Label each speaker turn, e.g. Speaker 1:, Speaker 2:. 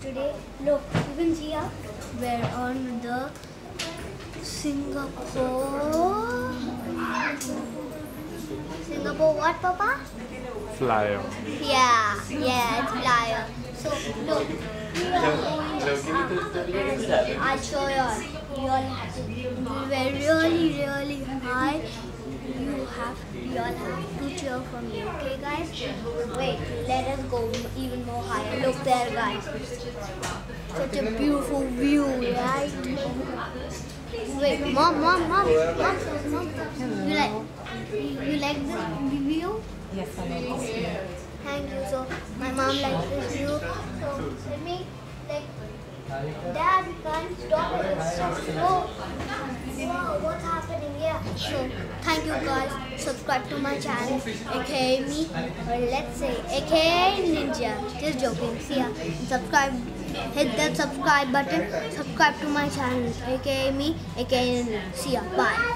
Speaker 1: today. Look, you can see up. We're on the Singapore. Singapore what, Papa?
Speaker 2: Flyer.
Speaker 1: Yeah, yeah, it's flyer. So look, we are going up. I'll show you all. All have. We're really, really high. You have, you all have to cheer for me, okay, guys? Wait, let us go higher. Look there, guys. Such a beautiful view, right? Wait, mom, mom, mom, mom, mom. You like, you like this view?
Speaker 3: Yes, I this view.
Speaker 1: Thank you. So my mom likes this view. So let me like Dad can't stop it. It's so slow. Wow, what's happening here? So thank you guys. Subscribe to my channel, aka me, or let's say aka Ninja. Just joking. See ya. Subscribe. Hit that subscribe button. Subscribe to my channel, aka me, aka Ninja. See ya. Bye.